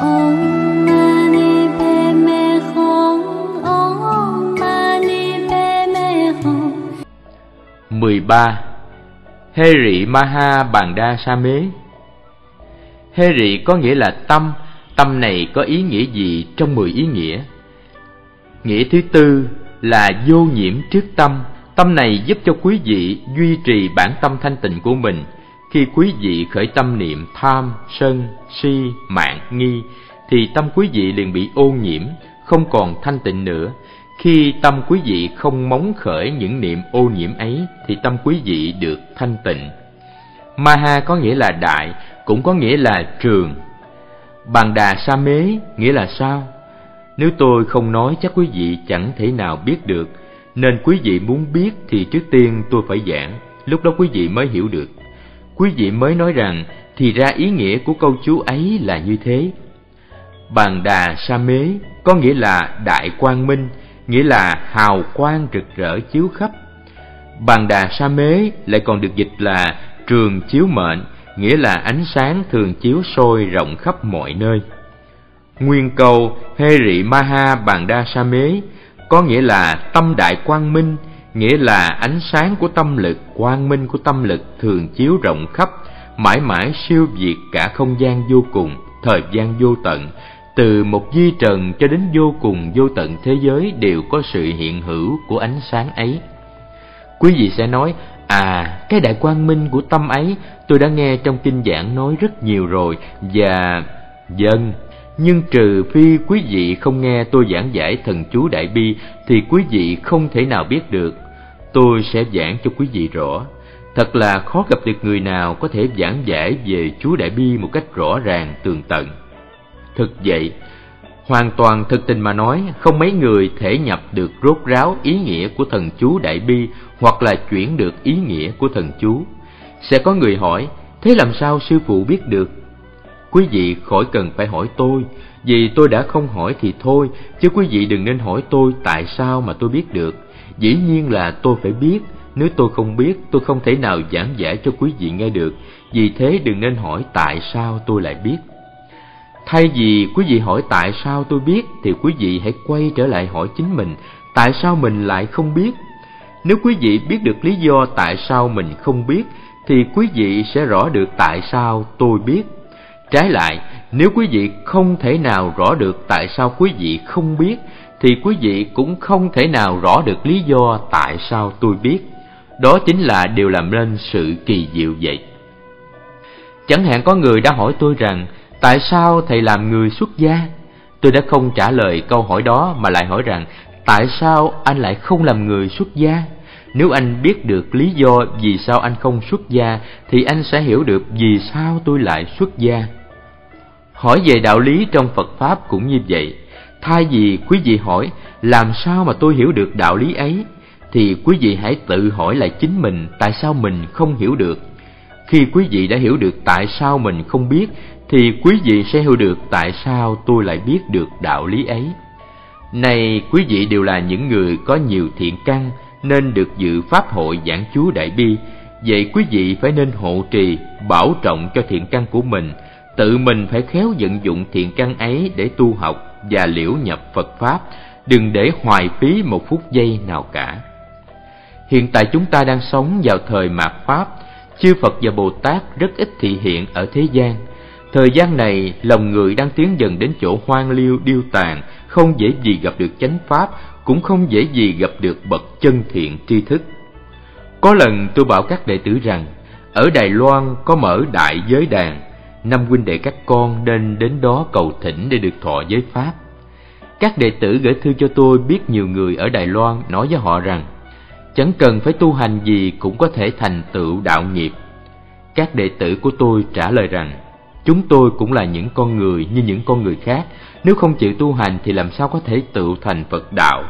13. Hê rị Maha Bàn Đa Sa Mế Hê rị có nghĩa là tâm, tâm này có ý nghĩa gì trong mười ý nghĩa? Nghĩa thứ tư là vô nhiễm trước tâm, tâm này giúp cho quý vị duy trì bản tâm thanh tịnh của mình. Khi quý vị khởi tâm niệm tham, sân, si, mạng, nghi, thì tâm quý vị liền bị ô nhiễm, không còn thanh tịnh nữa. Khi tâm quý vị không móng khởi những niệm ô nhiễm ấy, thì tâm quý vị được thanh tịnh. Maha có nghĩa là đại, cũng có nghĩa là trường. Bàn đà sa mế nghĩa là sao? Nếu tôi không nói chắc quý vị chẳng thể nào biết được, nên quý vị muốn biết thì trước tiên tôi phải giảng, lúc đó quý vị mới hiểu được. Quý vị mới nói rằng thì ra ý nghĩa của câu chú ấy là như thế. Bàn đà sa mế có nghĩa là đại quang minh, nghĩa là hào quang rực rỡ chiếu khắp. Bàn đà sa mế lại còn được dịch là trường chiếu mệnh, nghĩa là ánh sáng thường chiếu sôi rộng khắp mọi nơi. Nguyên câu Heri Rị Maha Bàn Đa Sa Mế có nghĩa là tâm đại quang minh, nghĩa là ánh sáng của tâm lực, quang minh của tâm lực thường chiếu rộng khắp, mãi mãi siêu việt cả không gian vô cùng, thời gian vô tận, từ một di trần cho đến vô cùng vô tận thế giới đều có sự hiện hữu của ánh sáng ấy. Quý vị sẽ nói, à, cái đại quang minh của tâm ấy tôi đã nghe trong kinh giảng nói rất nhiều rồi và dân nhưng trừ phi quý vị không nghe tôi giảng giải thần chú đại bi thì quý vị không thể nào biết được. Tôi sẽ giảng cho quý vị rõ. Thật là khó gặp được người nào có thể giảng giải về chú đại bi một cách rõ ràng tường tận. Thực vậy, hoàn toàn thực tình mà nói, không mấy người thể nhập được rốt ráo ý nghĩa của thần chú đại bi hoặc là chuyển được ý nghĩa của thần chú. Sẽ có người hỏi, thế làm sao sư phụ biết được? Quý vị khỏi cần phải hỏi tôi, vì tôi đã không hỏi thì thôi, chứ quý vị đừng nên hỏi tôi tại sao mà tôi biết được. Dĩ nhiên là tôi phải biết, nếu tôi không biết tôi không thể nào giảng giải cho quý vị nghe được, vì thế đừng nên hỏi tại sao tôi lại biết. Thay vì quý vị hỏi tại sao tôi biết thì quý vị hãy quay trở lại hỏi chính mình, tại sao mình lại không biết? Nếu quý vị biết được lý do tại sao mình không biết thì quý vị sẽ rõ được tại sao tôi biết. Trái lại, nếu quý vị không thể nào rõ được tại sao quý vị không biết, thì quý vị cũng không thể nào rõ được lý do tại sao tôi biết. Đó chính là điều làm nên sự kỳ diệu vậy. Chẳng hạn có người đã hỏi tôi rằng, tại sao thầy làm người xuất gia? Tôi đã không trả lời câu hỏi đó mà lại hỏi rằng, tại sao anh lại không làm người xuất gia? Nếu anh biết được lý do vì sao anh không xuất gia, thì anh sẽ hiểu được vì sao tôi lại xuất gia. Hỏi về đạo lý trong Phật Pháp cũng như vậy. Thay vì quý vị hỏi làm sao mà tôi hiểu được đạo lý ấy, thì quý vị hãy tự hỏi lại chính mình tại sao mình không hiểu được. Khi quý vị đã hiểu được tại sao mình không biết, thì quý vị sẽ hiểu được tại sao tôi lại biết được đạo lý ấy. Này quý vị đều là những người có nhiều thiện căn nên được dự pháp hội giảng chú đại bi, vậy quý vị phải nên hộ trì, bảo trọng cho thiện căn của mình tự mình phải khéo vận dụng thiện căn ấy để tu học và liễu nhập Phật Pháp, đừng để hoài phí một phút giây nào cả. Hiện tại chúng ta đang sống vào thời mạt Pháp, chư Phật và Bồ Tát rất ít thị hiện ở thế gian. Thời gian này, lòng người đang tiến dần đến chỗ hoang liêu điêu tàn, không dễ gì gặp được chánh Pháp, cũng không dễ gì gặp được bậc chân thiện tri thức. Có lần tôi bảo các đệ tử rằng, ở Đài Loan có mở đại giới đàn, năm huynh đệ các con nên đến đó cầu thỉnh để được thọ giới pháp. Các đệ tử gửi thư cho tôi biết nhiều người ở Đài Loan nói với họ rằng chẳng cần phải tu hành gì cũng có thể thành tựu đạo nghiệp. Các đệ tử của tôi trả lời rằng chúng tôi cũng là những con người như những con người khác, nếu không chịu tu hành thì làm sao có thể tự thành Phật đạo?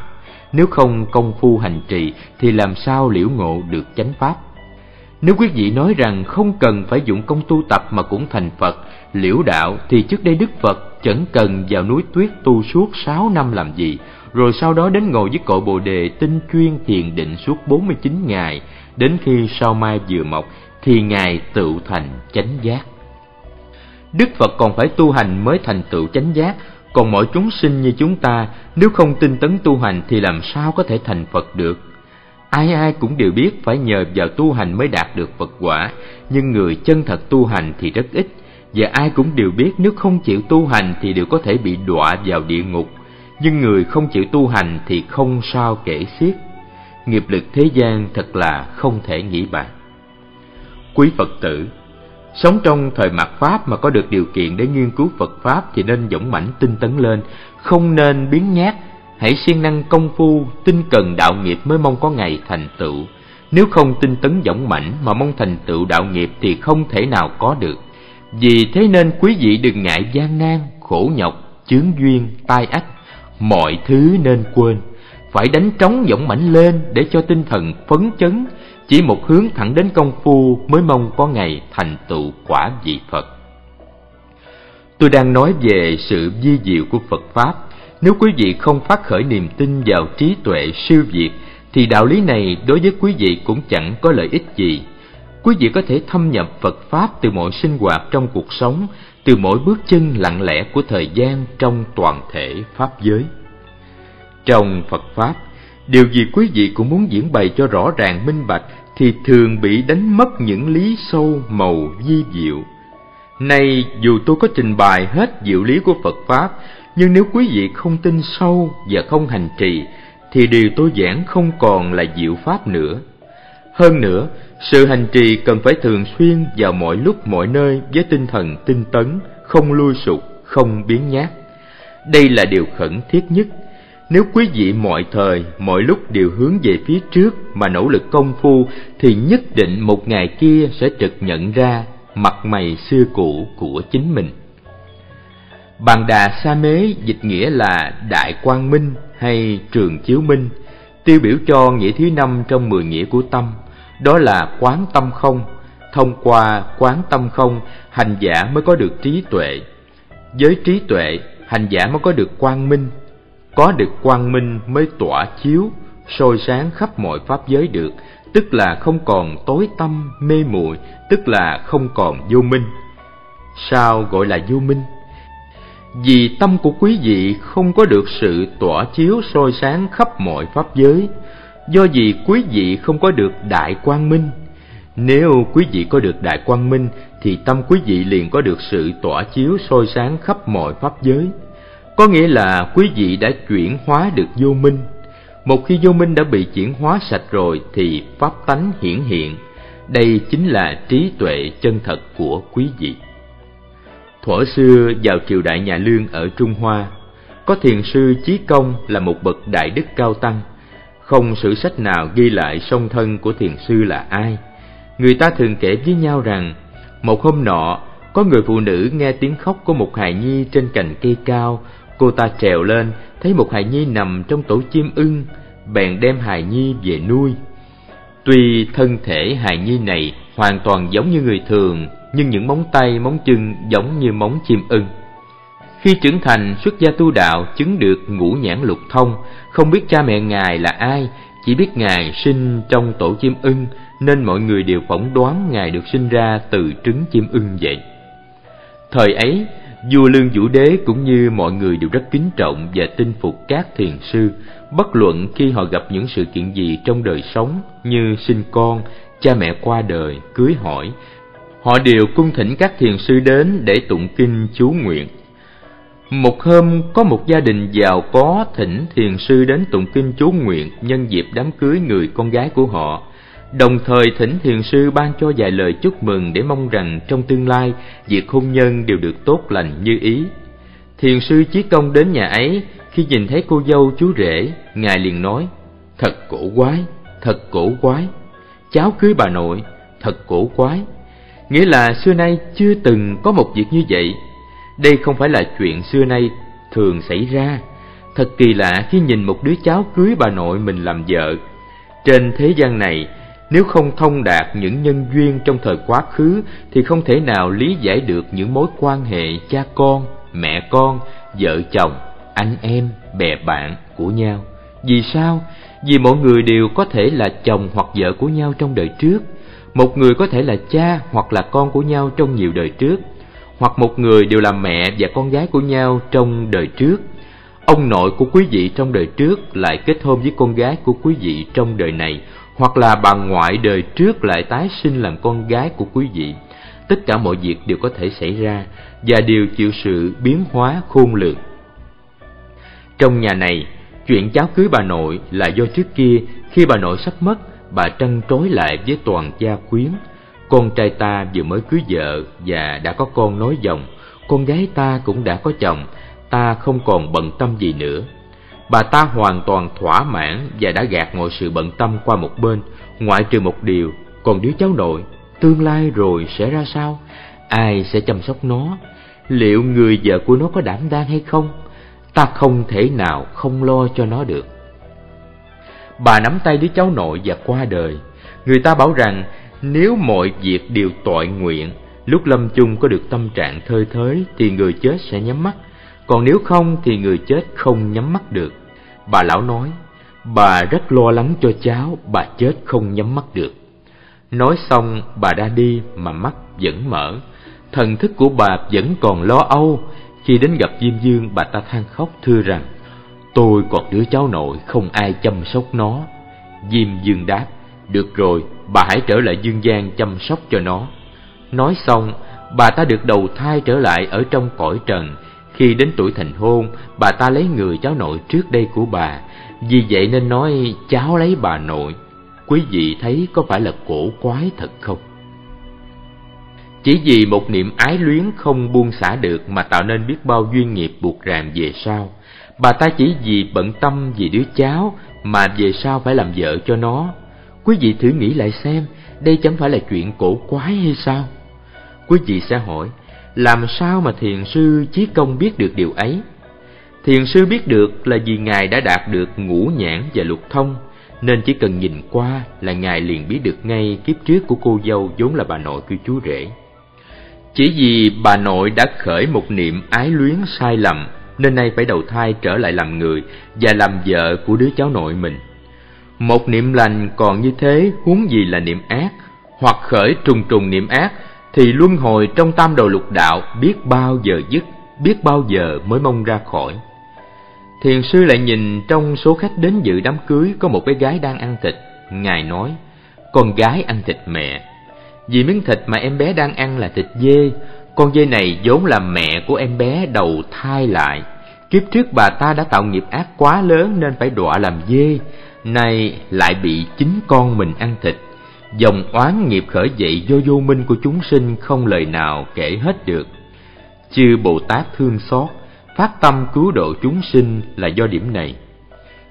Nếu không công phu hành trì thì làm sao liễu ngộ được chánh pháp? Nếu quý vị nói rằng không cần phải dụng công tu tập mà cũng thành Phật, liễu đạo thì trước đây Đức Phật chẳng cần vào núi tuyết tu suốt sáu năm làm gì, rồi sau đó đến ngồi với cội Bồ đề tinh chuyên thiền định suốt bốn mươi chín ngày, đến khi sao mai vừa mọc thì Ngài tự thành chánh giác. Đức Phật còn phải tu hành mới thành tựu chánh giác, còn mọi chúng sinh như chúng ta nếu không tinh tấn tu hành thì làm sao có thể thành Phật được? Ai ai cũng đều biết phải nhờ vào tu hành mới đạt được Phật quả, nhưng người chân thật tu hành thì rất ít, và ai cũng đều biết nếu không chịu tu hành thì đều có thể bị đọa vào địa ngục, nhưng người không chịu tu hành thì không sao kể xiết. Nghiệp lực thế gian thật là không thể nghĩ bàn. Quý Phật tử, sống trong thời mạt Pháp mà có được điều kiện để nghiên cứu Phật Pháp thì nên dũng mãnh tinh tấn lên, không nên biến nhát, hãy siêng năng công phu, tinh cần đạo nghiệp mới mong có ngày thành tựu. Nếu không tinh tấn dũng mãnh mà mong thành tựu đạo nghiệp thì không thể nào có được. Vì thế nên quý vị đừng ngại gian nan, khổ nhọc, chướng duyên, tai ách, mọi thứ nên quên. Phải đánh trống dũng mãnh lên để cho tinh thần phấn chấn, chỉ một hướng thẳng đến công phu mới mong có ngày thành tựu quả vị Phật. Tôi đang nói về sự di diệu của Phật Pháp. Nếu quý vị không phát khởi niềm tin vào trí tuệ siêu việt, thì đạo lý này đối với quý vị cũng chẳng có lợi ích gì. Quý vị có thể thâm nhập Phật Pháp từ mọi sinh hoạt trong cuộc sống, từ mỗi bước chân lặng lẽ của thời gian trong toàn thể Pháp giới. Trong Phật Pháp, điều gì quý vị cũng muốn diễn bày cho rõ ràng minh bạch thì thường bị đánh mất những lý sâu màu di diệu. Nay dù tôi có trình bày hết diệu lý của Phật Pháp, nhưng nếu quý vị không tin sâu và không hành trì, thì điều tôi giảng không còn là diệu Pháp nữa. Hơn nữa, sự hành trì cần phải thường xuyên vào mọi lúc mọi nơi với tinh thần tinh tấn, không lui sụt, không biến nhát. Đây là điều khẩn thiết nhất nếu quý vị mọi thời, mọi lúc đều hướng về phía trước mà nỗ lực công phu thì nhất định một ngày kia sẽ trực nhận ra mặt mày xưa cũ của chính mình. Bàn đà sa mế dịch nghĩa là đại quang minh hay trường chiếu minh, tiêu biểu cho nghĩa thứ năm trong mười nghĩa của tâm, đó là quán tâm không. Thông qua quán tâm không, hành giả mới có được trí tuệ. Với trí tuệ, hành giả mới có được quang minh, có được quang minh mới tỏa chiếu soi sáng khắp mọi pháp giới được tức là không còn tối tâm mê muội tức là không còn vô minh sao gọi là vô minh vì tâm của quý vị không có được sự tỏa chiếu soi sáng khắp mọi pháp giới, do vì quý vị không có được đại quang minh nếu quý vị có được đại quang minh, thì tâm quý vị liền có được sự tỏa chiếu soi sáng khắp mọi pháp giới có nghĩa là quý vị đã chuyển hóa được vô minh. Một khi vô minh đã bị chuyển hóa sạch rồi, thì pháp tánh hiển hiện. Đây chính là trí tuệ chân thật của quý vị. Thuở xưa vào triều đại nhà Lương ở Trung Hoa, có thiền sư Chí Công là một bậc đại đức cao tăng. Không sử sách nào ghi lại song thân của thiền sư là ai. Người ta thường kể với nhau rằng, một hôm nọ, có người phụ nữ nghe tiếng khóc của một hài nhi trên cành cây cao Cô ta trèo lên, thấy một hài nhi nằm trong tổ chim ưng, bèn đem hài nhi về nuôi. Tuy thân thể hài nhi này hoàn toàn giống như người thường, nhưng những móng tay, móng chân giống như móng chim ưng. Khi trưởng thành, xuất gia tu đạo, chứng được ngũ nhãn lục thông, không biết cha mẹ ngài là ai, chỉ biết ngài sinh trong tổ chim ưng, nên mọi người đều phỏng đoán ngài được sinh ra từ trứng chim ưng vậy. Thời ấy, Vua Lương Vũ Đế cũng như mọi người đều rất kính trọng và tin phục các thiền sư, bất luận khi họ gặp những sự kiện gì trong đời sống như sinh con, cha mẹ qua đời, cưới hỏi. Họ đều cung thỉnh các thiền sư đến để tụng kinh chú nguyện. Một hôm có một gia đình giàu có thỉnh thiền sư đến tụng kinh chú nguyện nhân dịp đám cưới người con gái của họ đồng thời thỉnh thiền sư ban cho vài lời chúc mừng để mong rằng trong tương lai việc hôn nhân đều được tốt lành như ý. Thiền sư Chí Công đến nhà ấy, khi nhìn thấy cô dâu chú rể, ngài liền nói: "Thật cổ quái, thật cổ quái. Cháu cưới bà nội, thật cổ quái." Nghĩa là xưa nay chưa từng có một việc như vậy. Đây không phải là chuyện xưa nay thường xảy ra. Thật kỳ lạ khi nhìn một đứa cháu cưới bà nội mình làm vợ. Trên thế gian này, nếu không thông đạt những nhân duyên trong thời quá khứ thì không thể nào lý giải được những mối quan hệ cha con, mẹ con, vợ chồng, anh em, bè bạn của nhau. Vì sao? Vì mọi người đều có thể là chồng hoặc vợ của nhau trong đời trước. Một người có thể là cha hoặc là con của nhau trong nhiều đời trước. hoặc một người đều là mẹ và con gái của nhau trong đời trước. Ông nội của quý vị trong đời trước lại kết hôn với con gái của quý vị trong đời này, hoặc là bà ngoại đời trước lại tái sinh làm con gái của quý vị. Tất cả mọi việc đều có thể xảy ra và đều chịu sự biến hóa khôn lường. Trong nhà này, chuyện cháu cưới bà nội là do trước kia khi bà nội sắp mất, bà trăn trối lại với toàn gia quyến. Con trai ta vừa mới cưới vợ và đã có con nói dòng, con gái ta cũng đã có chồng, ta không còn bận tâm gì nữa. Bà ta hoàn toàn thỏa mãn và đã gạt mọi sự bận tâm qua một bên, ngoại trừ một điều, còn đứa cháu nội, tương lai rồi sẽ ra sao? Ai sẽ chăm sóc nó? Liệu người vợ của nó có đảm đang hay không? Ta không thể nào không lo cho nó được. Bà nắm tay đứa cháu nội và qua đời. Người ta bảo rằng nếu mọi việc đều tội nguyện, lúc lâm chung có được tâm trạng thơi thới thì người chết sẽ nhắm mắt, còn nếu không thì người chết không nhắm mắt được. Bà lão nói, bà rất lo lắng cho cháu, bà chết không nhắm mắt được. Nói xong, bà đã đi mà mắt vẫn mở. Thần thức của bà vẫn còn lo âu. Khi đến gặp Diêm Dương, bà ta than khóc thưa rằng, tôi còn đứa cháu nội, không ai chăm sóc nó. Diêm Dương đáp, được rồi, bà hãy trở lại dương gian chăm sóc cho nó. Nói xong, bà ta được đầu thai trở lại ở trong cõi trần. Khi đến tuổi thành hôn, bà ta lấy người cháu nội trước đây của bà. Vì vậy nên nói cháu lấy bà nội. Quý vị thấy có phải là cổ quái thật không? Chỉ vì một niệm ái luyến không buông xả được mà tạo nên biết bao duyên nghiệp buộc ràng về sau. Bà ta chỉ vì bận tâm vì đứa cháu mà về sau phải làm vợ cho nó. Quý vị thử nghĩ lại xem, đây chẳng phải là chuyện cổ quái hay sao? Quý vị sẽ hỏi, làm sao mà thiền sư Chí Công biết được điều ấy? Thiền sư biết được là vì Ngài đã đạt được ngũ nhãn và lục thông, nên chỉ cần nhìn qua là Ngài liền biết được ngay kiếp trước của cô dâu vốn là bà nội của chú rể. Chỉ vì bà nội đã khởi một niệm ái luyến sai lầm, nên nay phải đầu thai trở lại làm người và làm vợ của đứa cháu nội mình. Một niệm lành còn như thế huống gì là niệm ác, hoặc khởi trùng trùng niệm ác, thì luân hồi trong tam đầu lục đạo biết bao giờ dứt, biết bao giờ mới mong ra khỏi. Thiền sư lại nhìn trong số khách đến dự đám cưới có một bé gái đang ăn thịt. Ngài nói, con gái ăn thịt mẹ. Vì miếng thịt mà em bé đang ăn là thịt dê, con dê này vốn là mẹ của em bé đầu thai lại. Kiếp trước bà ta đã tạo nghiệp ác quá lớn nên phải đọa làm dê, nay lại bị chính con mình ăn thịt. Dòng oán nghiệp khởi dậy do vô minh của chúng sinh không lời nào kể hết được. Chư Bồ Tát thương xót, phát tâm cứu độ chúng sinh là do điểm này.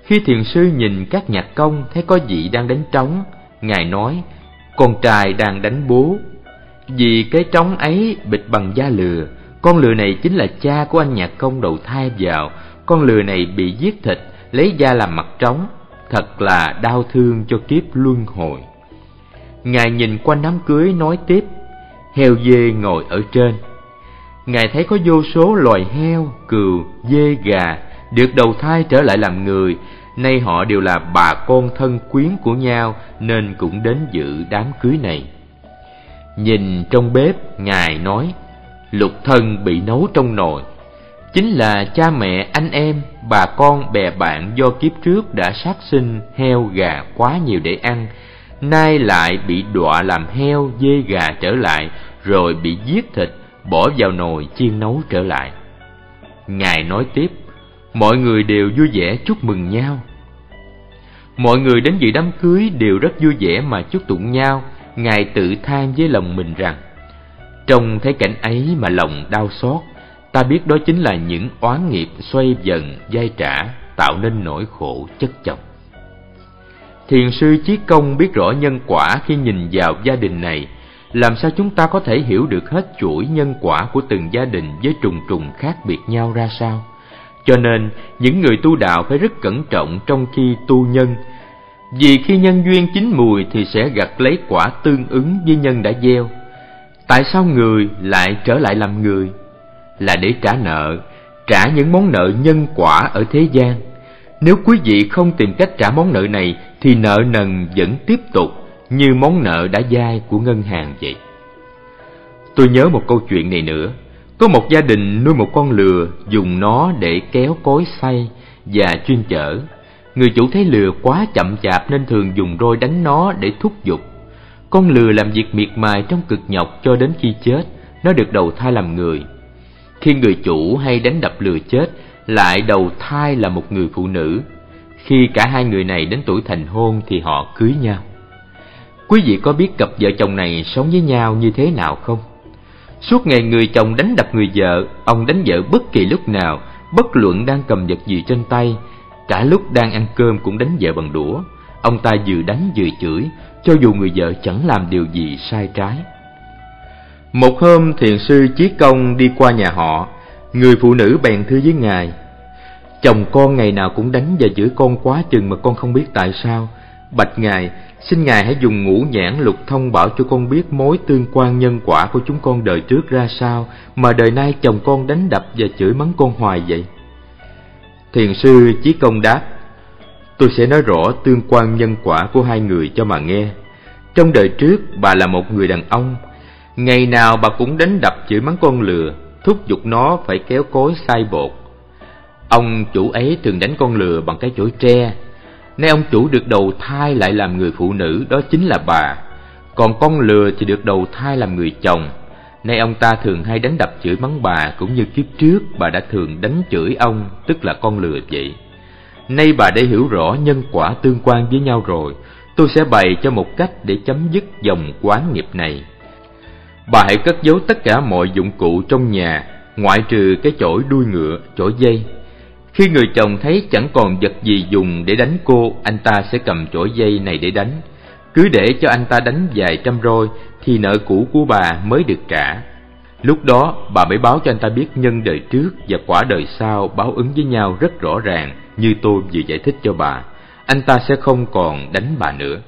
Khi thiền sư nhìn các nhạc công thấy có vị đang đánh trống, Ngài nói, con trai đang đánh bố. Vì cái trống ấy bịt bằng da lừa, con lừa này chính là cha của anh nhạc công đầu thai vào, con lừa này bị giết thịt, lấy da làm mặt trống, thật là đau thương cho kiếp luân hồi. Ngài nhìn quanh đám cưới nói tiếp, heo dê ngồi ở trên, Ngài thấy có vô số loài heo, cừu, dê, gà được đầu thai trở lại làm người, nay họ đều là bà con thân quyến của nhau nên cũng đến dự đám cưới này. Nhìn trong bếp, Ngài nói, lục thân bị nấu trong nồi, chính là cha mẹ, anh em, bà con, bè bạn do kiếp trước đã sát sinh heo gà quá nhiều để ăn, nay lại bị đọa làm heo, dê gà trở lại, rồi bị giết thịt bỏ vào nồi chiên nấu trở lại. Ngài nói tiếp, mọi người đều vui vẻ chúc mừng nhau. Mọi người đến dự đám cưới đều rất vui vẻ mà chúc tụng nhau, Ngài tự than với lòng mình rằng, trong thấy cảnh ấy mà lòng đau xót, ta biết đó chính là những oán nghiệp xoay dần, dai trả, tạo nên nỗi khổ chất chồng. Thiền sư Chí Công biết rõ nhân quả khi nhìn vào gia đình này, làm sao chúng ta có thể hiểu được hết chuỗi nhân quả của từng gia đình với trùng trùng khác biệt nhau ra sao? Cho nên, những người tu đạo phải rất cẩn trọng trong khi tu nhân. Vì khi nhân duyên chín mùi thì sẽ gặt lấy quả tương ứng với nhân đã gieo. Tại sao người lại trở lại làm người? Là để trả nợ, trả những món nợ nhân quả ở thế gian. Nếu quý vị không tìm cách trả món nợ này thì nợ nần vẫn tiếp tục như món nợ đã dai của ngân hàng vậy. Tôi nhớ một câu chuyện này nữa. Có một gia đình nuôi một con lừa dùng nó để kéo cối xay và chuyên chở. Người chủ thấy lừa quá chậm chạp nên thường dùng roi đánh nó để thúc giục. Con lừa làm việc miệt mài trong cực nhọc cho đến khi chết, nó được đầu thai làm người. Khi người chủ hay đánh đập lừa chết, lại đầu thai là một người phụ nữ. Khi cả hai người này đến tuổi thành hôn thì họ cưới nhau. Quý vị có biết cặp vợ chồng này sống với nhau như thế nào không? Suốt ngày người chồng đánh đập người vợ, ông đánh vợ bất kỳ lúc nào, bất luận đang cầm vật gì trên tay, cả lúc đang ăn cơm cũng đánh vợ bằng đũa. Ông ta vừa đánh vừa chửi, cho dù người vợ chẳng làm điều gì sai trái. Một hôm thiền sư Chí Công đi qua nhà họ, người phụ nữ bèn thưa với ngài, chồng con ngày nào cũng đánh và chửi con quá chừng mà con không biết tại sao. Bạch ngài, xin ngài hãy dùng ngũ nhãn lục thông bảo cho con biết mối tương quan nhân quả của chúng con đời trước ra sao mà đời nay chồng con đánh đập và chửi mắng con hoài vậy. Thiền sư Chí Công đáp, tôi sẽ nói rõ tương quan nhân quả của hai người cho mà nghe. Trong đời trước, bà là một người đàn ông, Ngày nào bà cũng đánh đập chửi mắng con lừa, thúc giục nó phải kéo cối sai bột. Ông chủ ấy thường đánh con lừa bằng cái chổi tre. Nay ông chủ được đầu thai lại làm người phụ nữ, đó chính là bà. Còn con lừa thì được đầu thai làm người chồng. Nay ông ta thường hay đánh đập chửi mắng bà cũng như kiếp trước bà đã thường đánh chửi ông, tức là con lừa vậy. Nay bà đã hiểu rõ nhân quả tương quan với nhau rồi, tôi sẽ bày cho một cách để chấm dứt dòng quán nghiệp này. Bà hãy cất giấu tất cả mọi dụng cụ trong nhà, ngoại trừ cái chổi đuôi ngựa, chổi dây. Khi người chồng thấy chẳng còn vật gì dùng để đánh cô, anh ta sẽ cầm chổi dây này để đánh. Cứ để cho anh ta đánh vài trăm roi, thì nợ cũ của bà mới được trả. Lúc đó, bà mới báo cho anh ta biết nhân đời trước và quả đời sau báo ứng với nhau rất rõ ràng, như tôi vừa giải thích cho bà. Anh ta sẽ không còn đánh bà nữa.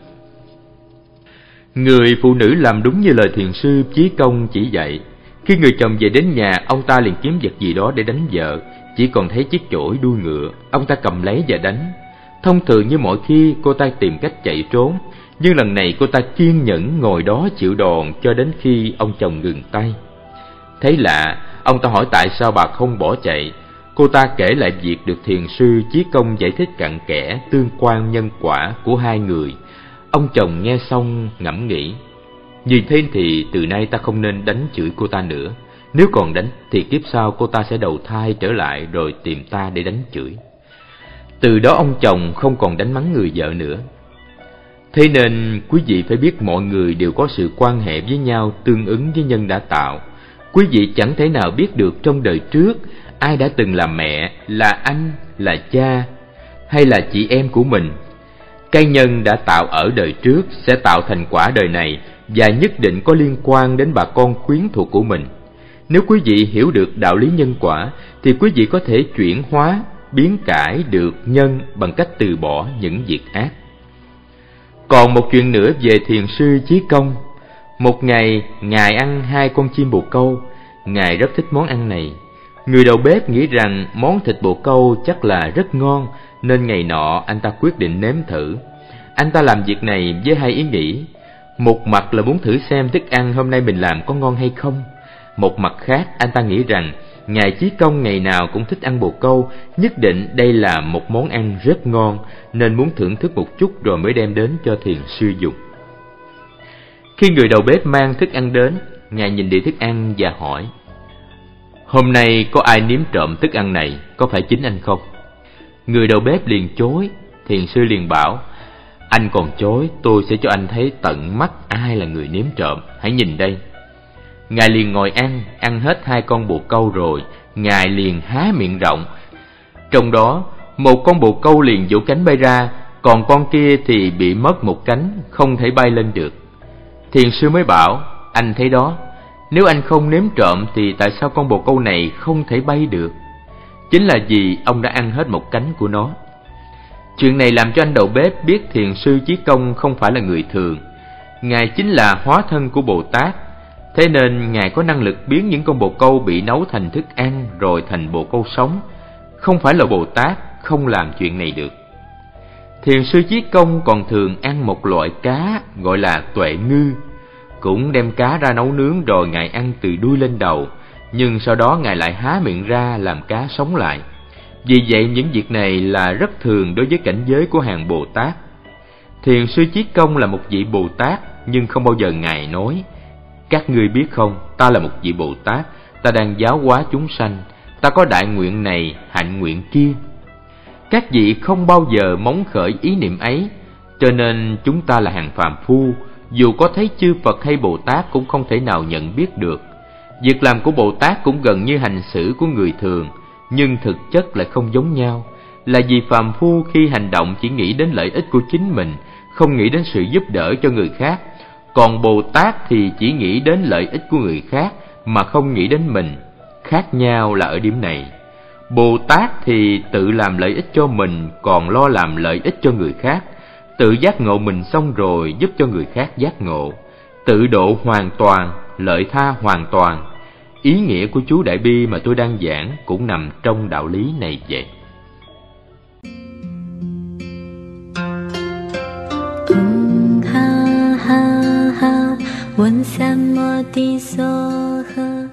Người phụ nữ làm đúng như lời thiền sư Chí Công chỉ dạy. Khi người chồng về đến nhà, ông ta liền kiếm vật gì đó để đánh vợ. Chỉ còn thấy chiếc chổi đuôi ngựa, ông ta cầm lấy và đánh. Thông thường như mọi khi, cô ta tìm cách chạy trốn. Nhưng lần này cô ta kiên nhẫn ngồi đó chịu đòn cho đến khi ông chồng ngừng tay. Thấy lạ, ông ta hỏi tại sao bà không bỏ chạy. Cô ta kể lại việc được thiền sư Chí Công giải thích cặn kẽ tương quan nhân quả của hai người Ông chồng nghe xong ngẫm nghĩ nhìn thế thì từ nay ta không nên đánh chửi cô ta nữa Nếu còn đánh thì kiếp sau cô ta sẽ đầu thai trở lại rồi tìm ta để đánh chửi Từ đó ông chồng không còn đánh mắng người vợ nữa Thế nên quý vị phải biết mọi người đều có sự quan hệ với nhau tương ứng với nhân đã tạo Quý vị chẳng thể nào biết được trong đời trước ai đã từng là mẹ, là anh, là cha hay là chị em của mình Cái nhân đã tạo ở đời trước sẽ tạo thành quả đời này và nhất định có liên quan đến bà con quyến thuộc của mình. Nếu quý vị hiểu được đạo lý nhân quả thì quý vị có thể chuyển hóa, biến cải được nhân bằng cách từ bỏ những việc ác. Còn một chuyện nữa về thiền sư Chí Công. Một ngày, Ngài ăn hai con chim bồ câu. Ngài rất thích món ăn này. Người đầu bếp nghĩ rằng món thịt bồ câu chắc là rất ngon nên ngày nọ anh ta quyết định nếm thử. Anh ta làm việc này với hai ý nghĩ. Một mặt là muốn thử xem thức ăn hôm nay mình làm có ngon hay không. Một mặt khác, anh ta nghĩ rằng Ngài Chí Công ngày nào cũng thích ăn bồ câu, nhất định đây là một món ăn rất ngon, nên muốn thưởng thức một chút rồi mới đem đến cho thiền sư dùng. Khi người đầu bếp mang thức ăn đến, Ngài nhìn địa thức ăn và hỏi, Hôm nay có ai nếm trộm thức ăn này, có phải chính anh không? Người đầu bếp liền chối, thiền sư liền bảo, anh còn chối, tôi sẽ cho anh thấy tận mắt ai là người nếm trộm, hãy nhìn đây. Ngài liền ngồi ăn, ăn hết hai con bồ câu rồi, Ngài liền há miệng rộng. Trong đó, một con bồ câu liền vỗ cánh bay ra, còn con kia thì bị mất một cánh, không thể bay lên được. Thiền sư mới bảo, anh thấy đó, nếu anh không nếm trộm thì tại sao con bồ câu này không thể bay được? Chính là vì ông đã ăn hết một cánh của nó. Chuyện này làm cho anh đầu bếp biết thiền sư Chí Công không phải là người thường. Ngài chính là hóa thân của Bồ Tát. Thế nên Ngài có năng lực biến những con bồ câu bị nấu thành thức ăn rồi thành bồ câu sống. Không phải là Bồ Tát, không làm chuyện này được. Thiền sư Chí Công còn thường ăn một loại cá gọi là tuệ ngư. Cũng đem cá ra nấu nướng rồi Ngài ăn từ đuôi lên đầu. nhưng sau đó Ngài lại há miệng ra làm cá sống lại. Vì vậy những việc này là rất thường đối với cảnh giới của hàng Bồ Tát. Thiền sư Chiết Công là một vị Bồ Tát, nhưng không bao giờ Ngài nói, các ngươi biết không, ta là một vị Bồ Tát, ta đang giáo hóa chúng sanh, ta có đại nguyện này, hạnh nguyện kia. Các vị không bao giờ móng khởi ý niệm ấy, cho nên chúng ta là hàng phàm phu, dù có thấy chư Phật hay Bồ Tát cũng không thể nào nhận biết được. Việc làm của Bồ Tát cũng gần như hành xử của người thường, nhưng thực chất lại không giống nhau. Là vì phàm phu khi hành động chỉ nghĩ đến lợi ích của chính mình, không nghĩ đến sự giúp đỡ cho người khác. Còn Bồ Tát thì chỉ nghĩ đến lợi ích của người khác mà không nghĩ đến mình. Khác nhau là ở điểm này. Bồ Tát thì tự làm lợi ích cho mình còn lo làm lợi ích cho người khác. Tự giác ngộ mình xong rồi giúp cho người khác giác ngộ. Tự độ hoàn toàn, lợi tha hoàn toàn. Ý nghĩa của chú Đại Bi mà tôi đang giảng cũng nằm trong đạo lý này vậy. 问三摩地梭诃。